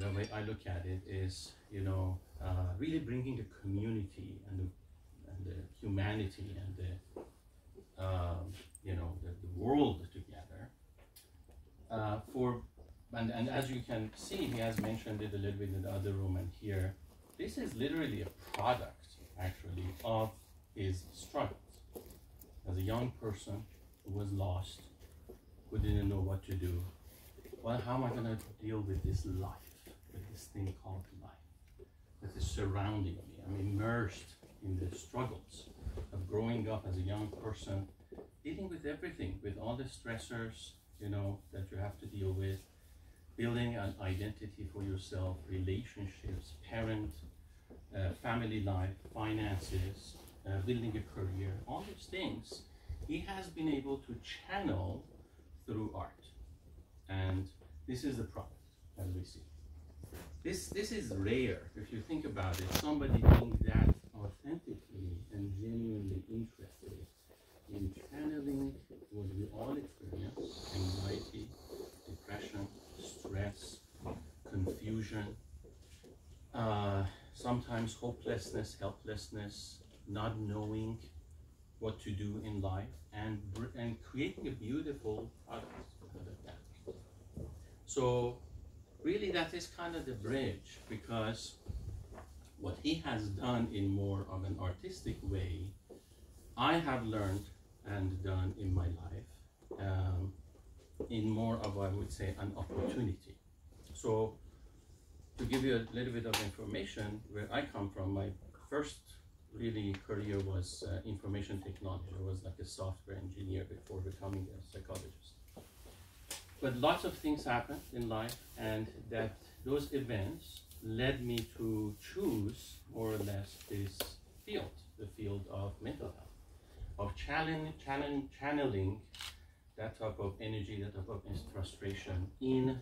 the way I look at it is, you know, uh, really bringing the community and the, and the humanity and the, um, you know, the, the world together. Uh, for and, and as you can see, he has mentioned it a little bit in the other room and here. This is literally a product, actually, of his struggles. As a young person who was lost, who didn't know what to do, well, how am I going to deal with this life, with this thing called life that is surrounding me? I'm immersed in the struggles of growing up as a young person, dealing with everything, with all the stressors, you know, that you have to deal with, building an identity for yourself, relationships, parent, uh, family life, finances, uh, building a career, all these things, he has been able to channel through art. And this is the product, as we see. This, this is rare, if you think about it, somebody being that authentically and genuinely interested in channeling what we all experience, anxiety, depression, stress, confusion, uh, sometimes hopelessness, helplessness, not knowing what to do in life, and, and creating a beautiful product out of that. So really that is kind of the bridge because what he has done in more of an artistic way, I have learned and done in my life um, in more of, I would say, an opportunity. So to give you a little bit of information, where I come from, my first really career was uh, information technology. I was like a software engineer before becoming a psychologist. But lots of things happened in life, and that those events led me to choose more or less this field, the field of mental health, of channeling that type of energy, that type of frustration in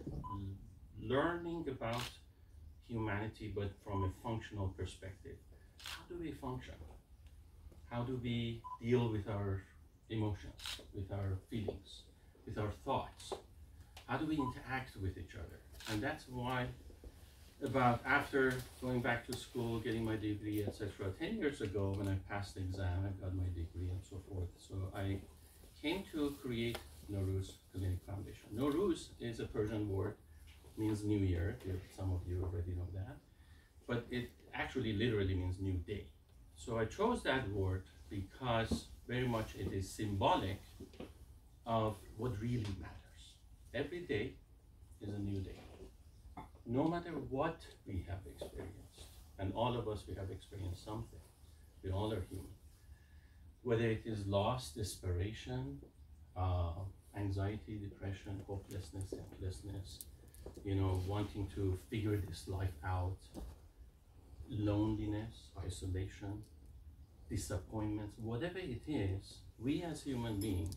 learning about humanity, but from a functional perspective how do we function? How do we deal with our emotions, with our feelings, with our thoughts? How do we interact with each other? And that's why about after going back to school, getting my degree, etc. 10 years ago when I passed the exam, I got my degree and so forth. So I came to create Nowruz Clinic Foundation. Nowruz is a Persian word, means New Year. Some of you already know that. But it actually literally means new day. So I chose that word because very much it is symbolic of what really matters. Every day is a new day. No matter what we have experienced, and all of us, we have experienced something. We all are human. Whether it is loss, desperation, uh, anxiety, depression, hopelessness, helplessness, you know, wanting to figure this life out, loneliness, isolation, disappointments, whatever it is, we as human beings,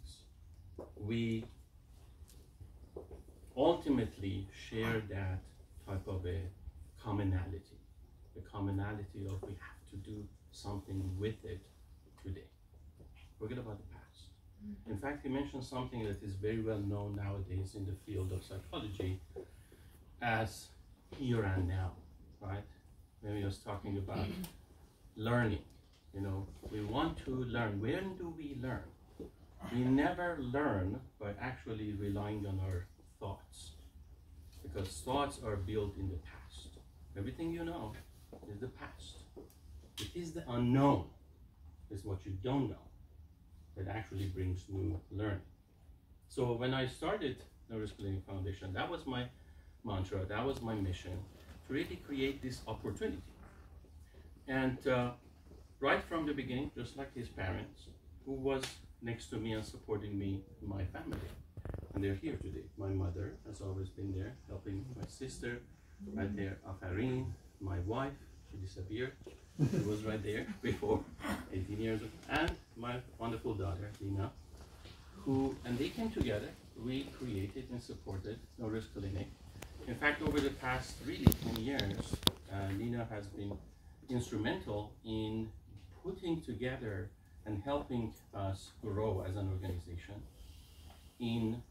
we ultimately share that type of a commonality. The commonality of we have to do something with it today. Forget about the past. Mm-hmm. In fact, he mentioned something that is very well known nowadays in the field of psychology as here and now, right? Maybe I was talking about mm-hmm. learning. You know, we want to learn. When do we learn? We never learn by actually relying on our thoughts. Because thoughts are built in the past. Everything you know is the past. It is the unknown, is what you don't know, that actually brings new learning. So when I started Nowruz Clinic Foundation, that was my mantra, that was my mission to really create this opportunity. And uh, right from the beginning, just like his parents, who was next to me and supporting me, my family, and they're here today. My mother has always been there, helping my sister, right there, Afarin, my wife, she disappeared. She was right there before 18 years ago, and my wonderful daughter, Lina, who, and they came together. We created and supported Nowruz Clinic in fact, over the past really 10 years, uh, Nina has been instrumental in putting together and helping us grow as an organization in